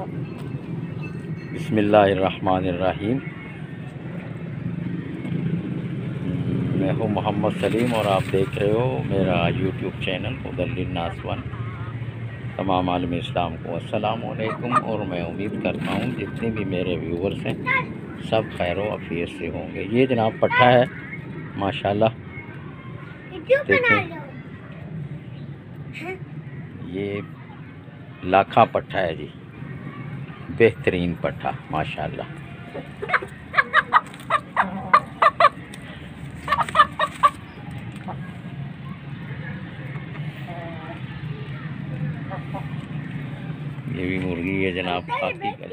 बिस्मिल्लाहिर्रहमानिर्रहीम। मैं हूँ मोहम्मद सलीम और आप देख रहे हो मेरा यूट्यूब चैनल उदलिनास वन तमाम आलम इस्लाम को वालेकुम और मैं उम्मीद करता हूँ जितने भी मेरे व्यूवर्स हैं सब खैर अफियत से होंगे। ये जनाब पट्टा है माशाल्लाह। देखें। ये लाखा पट्टा है जी। बेहतरीन पट्टा माशाल्लाह। ये भी मुर्गी है जनाब खाती का